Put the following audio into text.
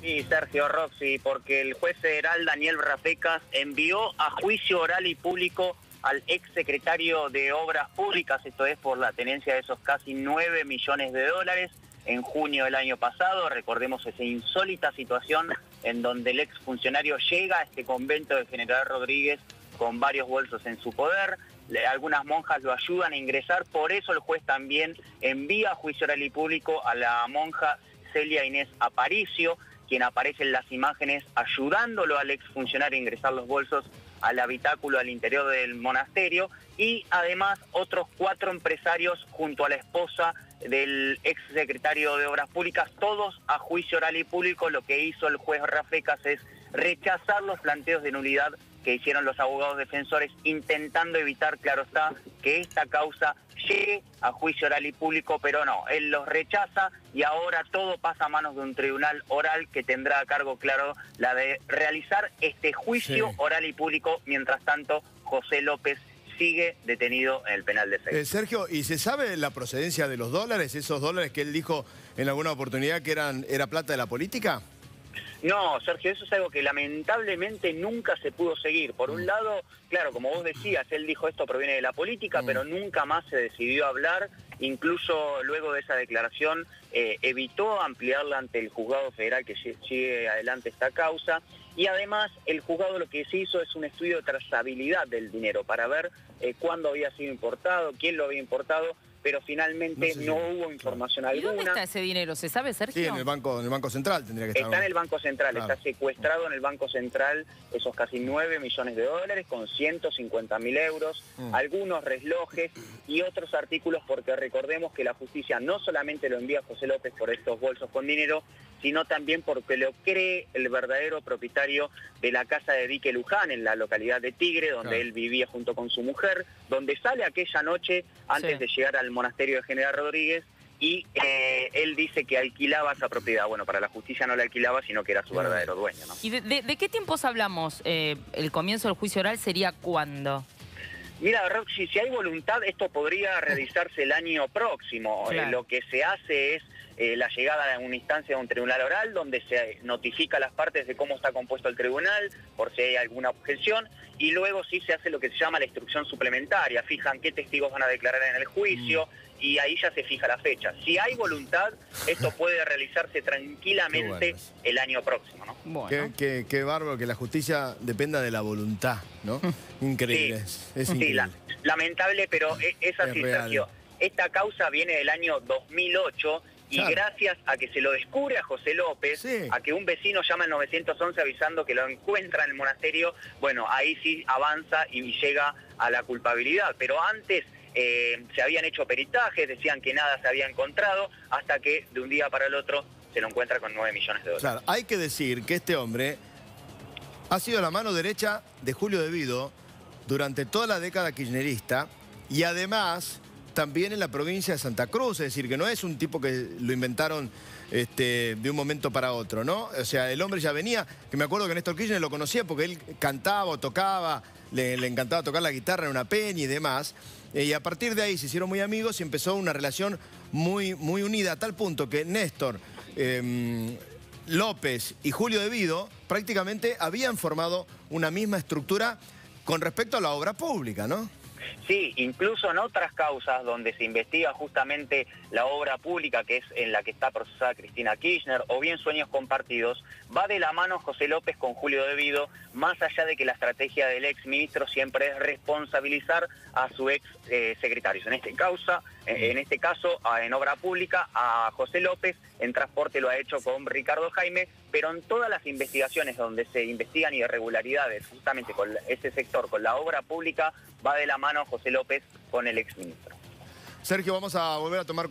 Sí, Sergio Roxy, porque el juez federal Daniel Rafecas envió a juicio oral y público al exsecretario de Obras Públicas, esto es por la tenencia de esos casi 9 millones de dólares en junio del año pasado. Recordemos esa insólita situación en donde el exfuncionario llega a este convento de General Rodríguez con varios bolsos en su poder. algunas monjas lo ayudan a ingresar, por eso el juez también envía a juicio oral y público a la monja Celia Inés Aparicio, quien aparece en las imágenes ayudándolo al exfuncionario a ingresar los bolsos al habitáculo al interior del monasterio y además otros cuatro empresarios junto a la esposa del ex secretario de Obras Públicas, todos a juicio oral y público. Lo que hizo el juez Rafecas es rechazar los planteos de nulidad que hicieron los abogados defensores intentando evitar, claro está, que esta causa llegue a juicio oral y público, pero no, él los rechaza y ahora todo pasa a manos de un tribunal oral que tendrá a cargo, claro, la de realizar este juicio oral y público. Mientras tanto, José López sigue detenido en el penal de Sexo. Eh, Sergio, ¿y se sabe la procedencia de los dólares, esos dólares que él dijo en alguna oportunidad que eran era plata de la política? No, Sergio, eso es algo que lamentablemente nunca se pudo seguir. Por un mm. lado, claro, como vos decías, él dijo esto proviene de la política, mm. pero nunca más se decidió hablar. Incluso luego de esa declaración eh, evitó ampliarla ante el juzgado federal que sigue adelante esta causa. Y además el juzgado lo que se hizo es un estudio de trazabilidad del dinero para ver eh, cuándo había sido importado, quién lo había importado pero finalmente no, hubo información alguna. ¿Y dónde está ese dinero? ¿Se sabe, Sergio? Sí, en el Banco, en el banco Central tendría que estar. Está en el Banco Central, está secuestrado en el Banco Central esos casi 9 millones de dólares con 150 mil euros, mm. algunos relojes y otros artículos, porque recordemos que la justicia no solamente lo envía a José López por estos bolsos con dinero, sino también porque lo cree el verdadero propietario de la casa de Dique Luján en la localidad de Tigre, donde él vivía junto con su mujer, donde sale aquella noche antes de llegar al monasterio de General Rodríguez y eh, él dice que alquilaba esa propiedad. Bueno, para la justicia no la alquilaba, sino que era su verdadero dueño. ¿Y de, qué tiempos hablamos? Eh, ¿El comienzo del juicio oral sería cuándo? Mira, Roxy, si hay voluntad, esto podría realizarse el año próximo. Eh, lo que se hace es eh, la llegada a una instancia de un tribunal oral donde se notifica a las partes de cómo está compuesto el tribunal, por si hay alguna objeción, y luego sí se hace lo que se llama la instrucción suplementaria. Fijan qué testigos van a declarar en el juicio. Mm. Y ahí ya se fija la fecha. Si hay voluntad, esto puede realizarse tranquilamente el año próximo. ¿no? Qué, bárbaro que la justicia dependa de la voluntad, ¿no? Increíble. es increíble. lamentable, pero e, es así, Sergio. Esta causa viene del año 2008 y gracias a que se lo descubre a José López, a que un vecino llama al 911 avisando que lo encuentra en el monasterio, bueno, ahí sí avanza y llega a la culpabilidad. Pero antes eh, se habían hecho peritajes, decían que nada se había encontrado, hasta que de un día para el otro se lo encuentra con 9 millones de dólares. Claro, hay que decir que este hombre ha sido la mano derecha de Julio De Vido durante toda la década kirchnerista y además también en la provincia de Santa Cruz, es decir, que no es un tipo que lo inventaron este, de un momento para otro, ¿no? O sea, el hombre ya venía, que me acuerdo que Néstor Kirchner lo conocía porque él cantaba o tocaba, le, encantaba tocar la guitarra en una peña y demás, eh, y a partir de ahí se hicieron muy amigos y empezó una relación muy, muy unida, a tal punto que Néstor... Em, López y Julio De Vido prácticamente habían formado una misma estructura con respecto a la obra pública, ¿no? Sí, incluso en otras causas donde se investiga justamente la obra pública, que es en la que está procesada Cristina Kirchner, o bien Sueños Compartidos, va de la mano José López con Julio Devido, más allá de que la estrategia del ex ministro siempre es responsabilizar a su ex eh, secretario. En este, causa, en este caso, en obra pública, a José López, en transporte lo ha hecho con Ricardo Jaime, pero en todas las investigaciones donde se investigan irregularidades justamente con ese sector, con la obra pública, va de la mano José López con el exministro. Sergio, vamos a volver a tomar...